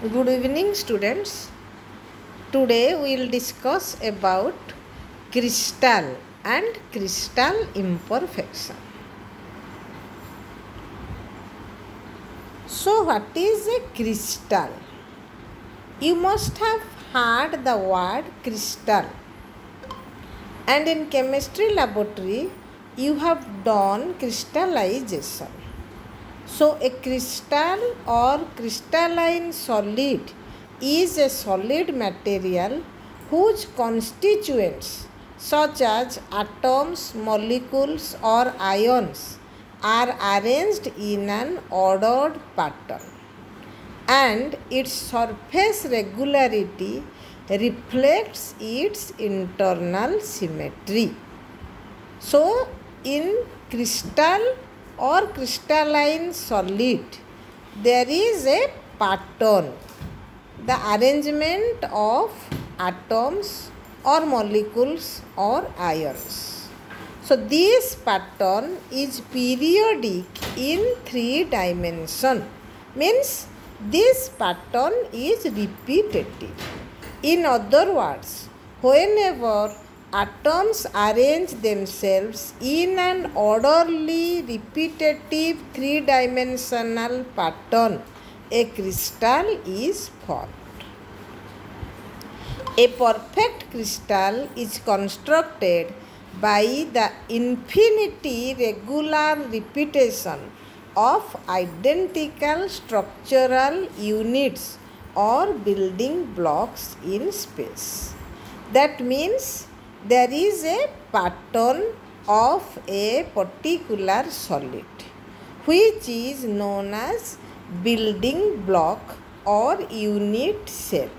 Good evening, students. Today we will discuss about crystal and crystal imperfection. So, what is a crystal? You must have heard the word crystal, and in chemistry laboratory, you have done crystallization. So, a crystal or crystalline solid is a solid material whose constituents, such as atoms, molecules, or ions, are arranged in an ordered pattern, and its surface regularity reflects its internal symmetry. So, in crystal or crystalline solid there is a pattern. The arrangement of atoms or molecules or ions. So this pattern is periodic in three dimension. Means this pattern is repetitive. In other words whenever atoms arrange themselves in an orderly repetitive three dimensional pattern a crystal is formed a perfect crystal is constructed by the infinity regular repetition of identical structural units or building blocks in space. That means there is a pattern of a particular solid which is known as building block or unit cell.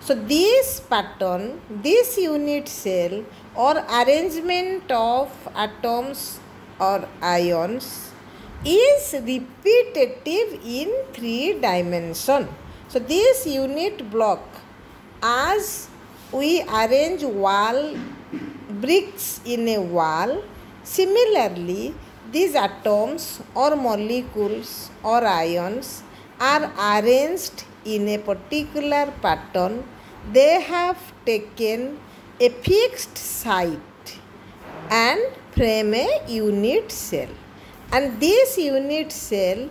So this pattern, this unit cell or arrangement of atoms or ions is repetitive in three dimension. So this unit block as we arrange wall bricks in a wall, similarly these atoms or molecules or ions are arranged in a particular pattern. They have taken a fixed site and frame a unit cell. And this unit cell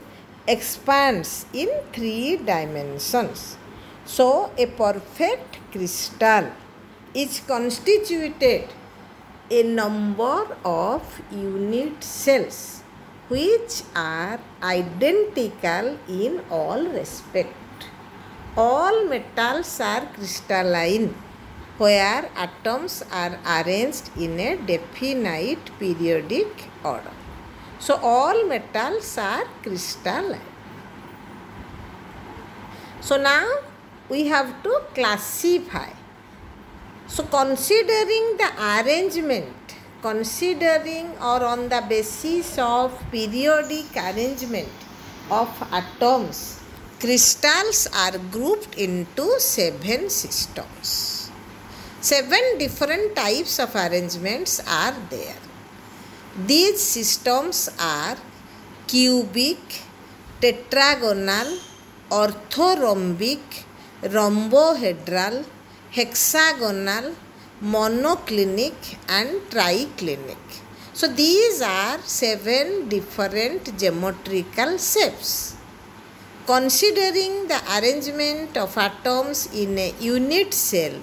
expands in three dimensions. So a perfect crystal is constituted a number of unit cells which are identical in all respect all metals are crystalline where atoms are arranged in a definite periodic order. So all metals are crystalline. So now we have to classify. So considering the arrangement, considering or on the basis of periodic arrangement of atoms crystals are grouped into seven systems. Seven different types of arrangements are there. These systems are cubic, tetragonal, orthorhombic, rhombohedral, hexagonal, monoclinic and triclinic. So these are seven different geometrical shapes. Considering the arrangement of atoms in a unit cell,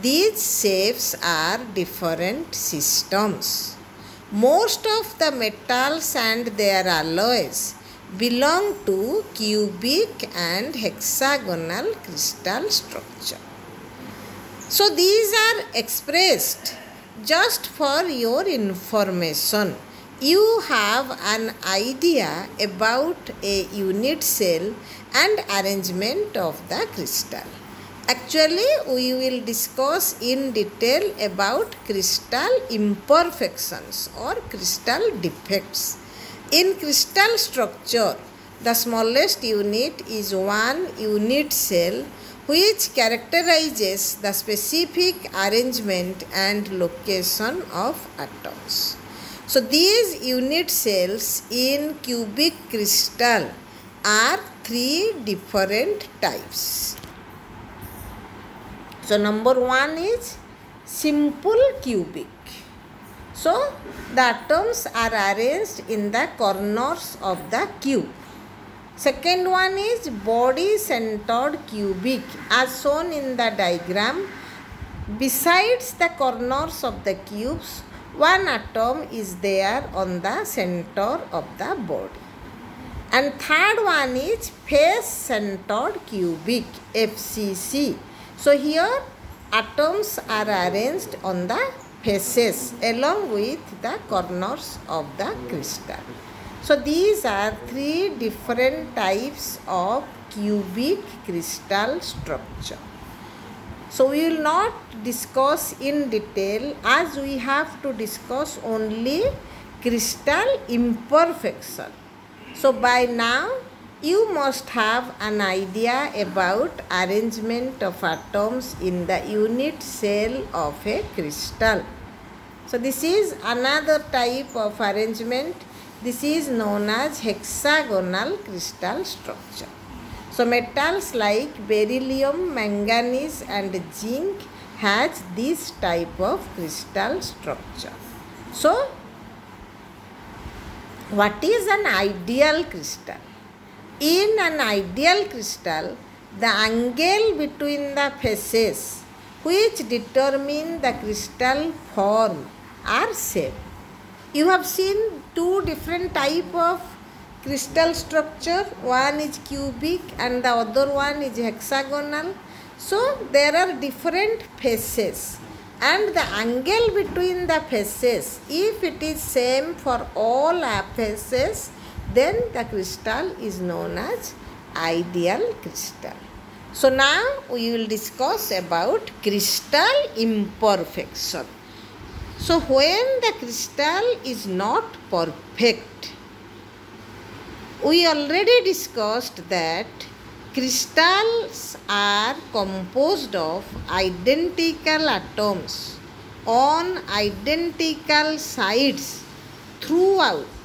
these shapes are different systems. Most of the metals and their alloys belong to cubic and hexagonal crystal structure. So these are expressed just for your information you have an idea about a unit cell and arrangement of the crystal. Actually, we will discuss in detail about crystal imperfections or crystal defects. In crystal structure, the smallest unit is one unit cell which characterizes the specific arrangement and location of atoms. So these unit cells in cubic crystal are three different types. So, number one is simple cubic. So, the atoms are arranged in the corners of the cube. Second one is body centered cubic as shown in the diagram. Besides the corners of the cubes, one atom is there on the center of the body. And third one is face centered cubic FCC. So here atoms are arranged on the faces along with the corners of the crystal. So these are three different types of cubic crystal structure. So we will not discuss in detail as we have to discuss only crystal imperfection. So by now you must have an idea about arrangement of atoms in the unit cell of a crystal. So this is another type of arrangement this is known as hexagonal crystal structure. So metals like beryllium, manganese and zinc has this type of crystal structure. So what is an ideal crystal? In an ideal crystal, the angle between the faces which determine the crystal form are same. You have seen two different type of crystal structure. One is cubic and the other one is hexagonal. So there are different faces. And the angle between the faces if it is same for all faces then the crystal is known as ideal crystal. So now we will discuss about crystal imperfection. So when the crystal is not perfect, we already discussed that crystals are composed of identical atoms on identical sides throughout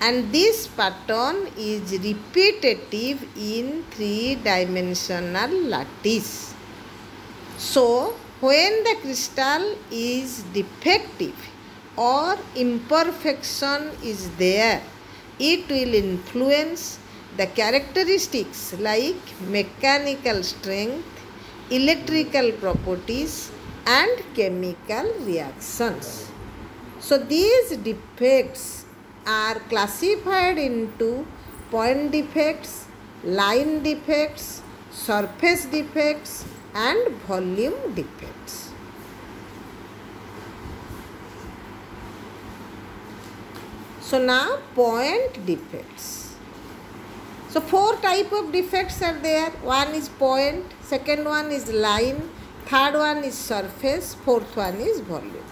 and this pattern is repetitive in three dimensional lattice. So when the crystal is defective or imperfection is there, it will influence the characteristics like mechanical strength, electrical properties and chemical reactions. So these defects are classified into point defects, line defects, surface defects and volume defects. So now point defects. So four type of defects are there. One is point, second one is line, third one is surface, fourth one is volume.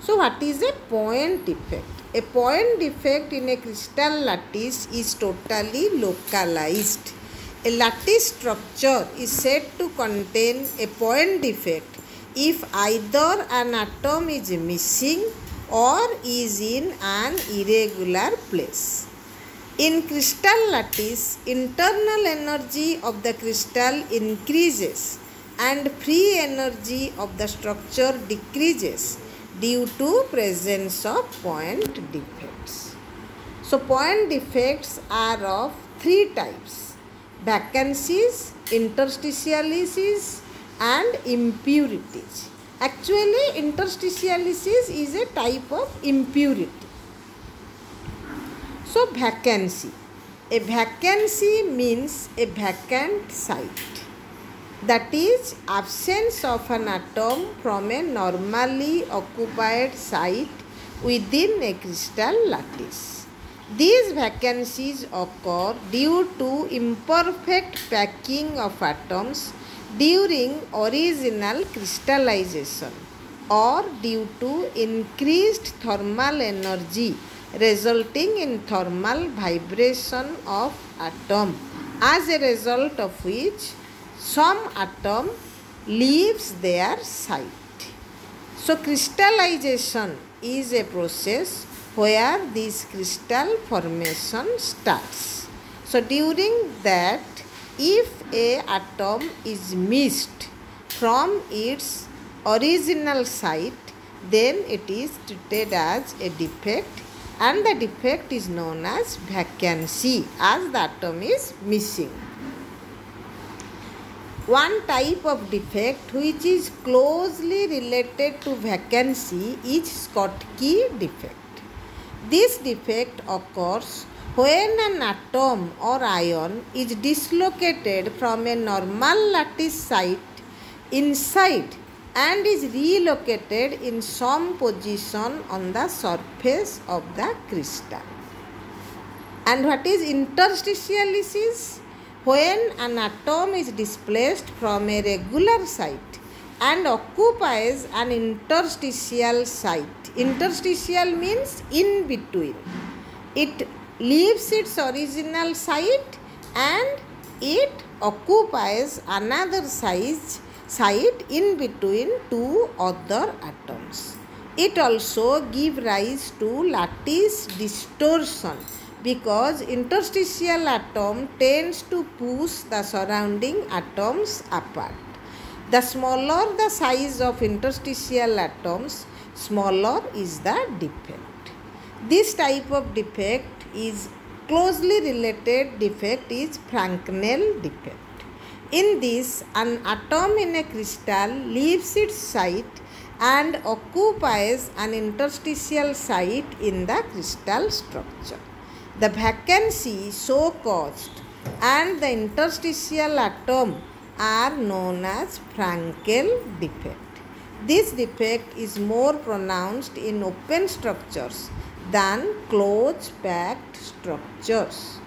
So what is a point defect? A point defect in a crystal lattice is totally localized a lattice structure is said to contain a point defect if either an atom is missing or is in an irregular place. In crystal lattice, internal energy of the crystal increases and free energy of the structure decreases due to presence of point defects. So point defects are of three types vacancies, interstitialities and impurities. Actually, interstitialities is a type of impurity. So, vacancy. A vacancy means a vacant site. That is absence of an atom from a normally occupied site within a crystal lattice. These vacancies occur due to imperfect packing of atoms during original crystallization or due to increased thermal energy resulting in thermal vibration of atom as a result of which some atom leaves their site. So crystallization is a process where this crystal formation starts. So during that if a atom is missed from its original site then it is treated as a defect and the defect is known as vacancy as the atom is missing. One type of defect which is closely related to vacancy is Schottky defect. This defect occurs when an atom or ion is dislocated from a normal lattice site inside and is relocated in some position on the surface of the crystal. And what is interstitialysis? When an atom is displaced from a regular site and occupies an interstitial site. Interstitial means in between. It leaves its original site and it occupies another size site in between two other atoms. It also give rise to lattice distortion because interstitial atom tends to push the surrounding atoms apart. The smaller the size of interstitial atoms, smaller is the defect. This type of defect is closely related defect is Frenkel defect. In this, an atom in a crystal leaves its site and occupies an interstitial site in the crystal structure. The vacancy so caused and the interstitial atom are known as Frenkel defect. This defect is more pronounced in open structures than closed packed structures.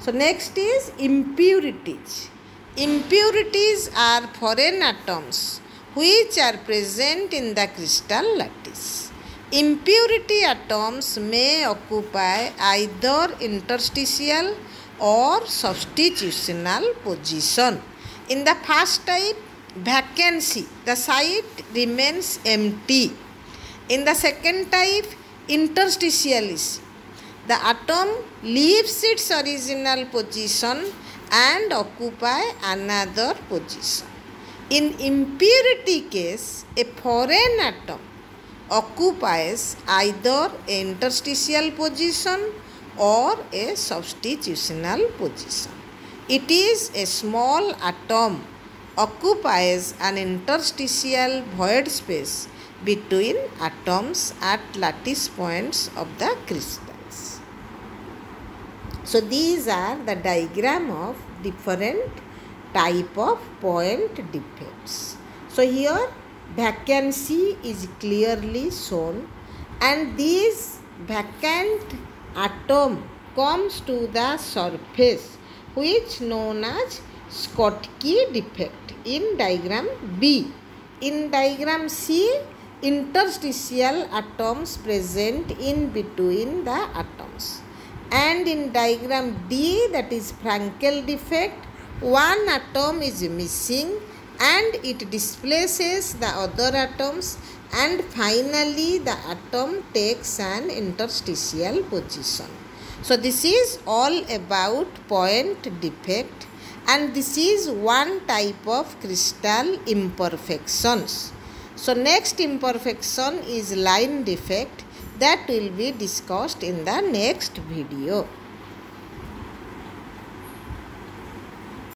So next is impurities. Impurities are foreign atoms which are present in the crystal lattice. Impurity atoms may occupy either interstitial or substitutional position. In the first type, vacancy, the site remains empty. In the second type, interstitialis, the atom leaves its original position and occupy another position. In impurity case, a foreign atom occupies either interstitial position or a substitutional position. It is a small atom occupies an interstitial void space between atoms at lattice points of the crystals. So these are the diagram of different type of point defects. So here vacancy is clearly shown and this vacant atom comes to the surface which known as Schottky defect in diagram B. In diagram C, interstitial atoms present in between the atoms and in diagram D that is Frenkel defect one atom is missing and it displaces the other atoms and finally the atom takes an interstitial position. So this is all about point defect and this is one type of crystal imperfections. So next imperfection is line defect that will be discussed in the next video.